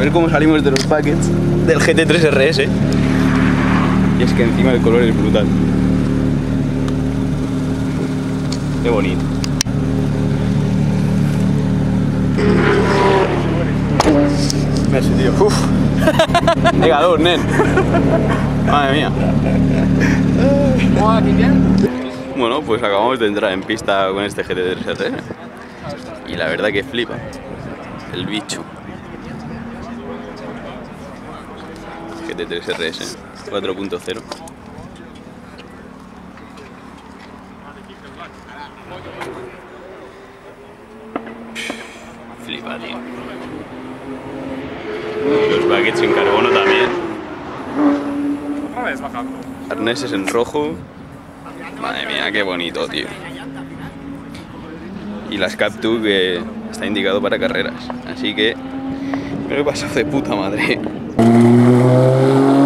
ver cómo salimos de los packets del GT3 RS. Y es que encima el color es brutal. Qué bonito. Messi, tío. Uf. Venga, dos, nen. Madre mía. Bueno, pues acabamos de entrar en pista con este GT3 RS. Y la verdad que flipa. El bicho. GT3 RS 4.0. Flipa, tío. Los baguettes en carbono también. Otra vez. Arneses en rojo. Madre mía, qué bonito, tío. Y las Cap2 que está indicado para carreras. Así que me lo he pasado de puta madre. Thank